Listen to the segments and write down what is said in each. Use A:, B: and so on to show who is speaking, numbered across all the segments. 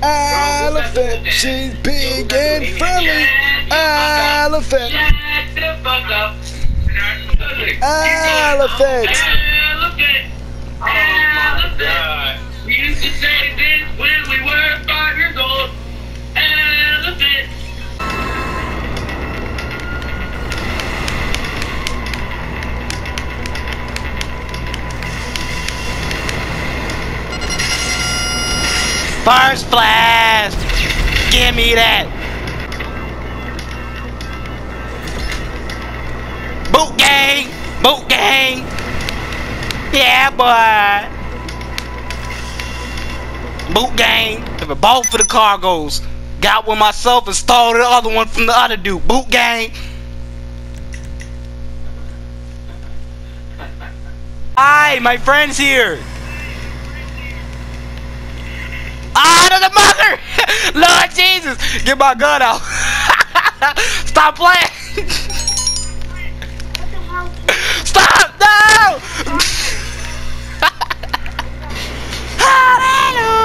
A: Elephant, she's big and friendly. Elephant. Elephant.
B: Elephant. Oh we used to say this when we were
C: First blast! Give me that! Boot gang! Boot gang! Yeah, boy! Boot gang! A bought for the cargoes. Got one myself and stole the other one from the other dude. Boot gang! Hi, my friend's here! Ah, to the mother! Lord Jesus! Get my gun out! Stop playing! Stop! No! Hallelujah!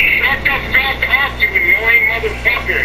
B: Shut the fuck up, you annoying motherfucker.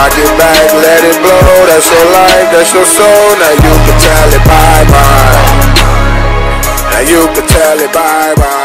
A: cock it back, let it blow. That's your life, that's your soul. Now you can tell it bye bye. Now you can tell it bye bye.